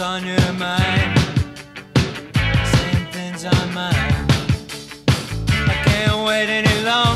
things on your mind. Same things on mine. I can't wait any longer.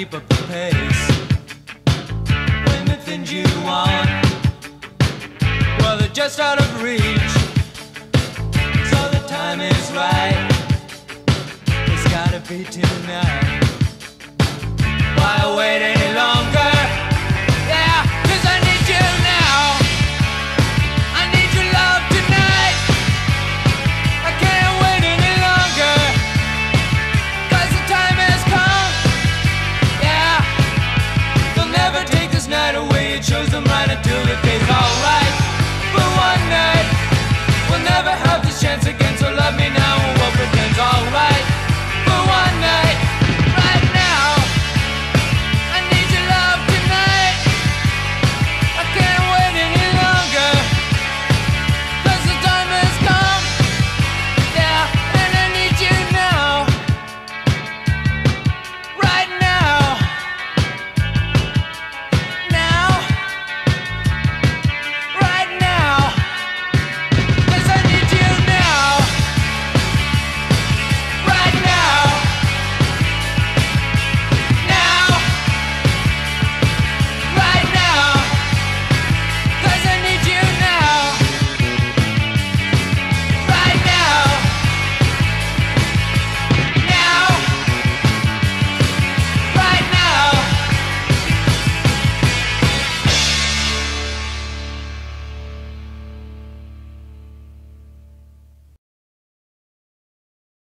keep up the pace when the things you want, well, they're just out of reach. So the time is right. It's gotta be tonight. Why waiting?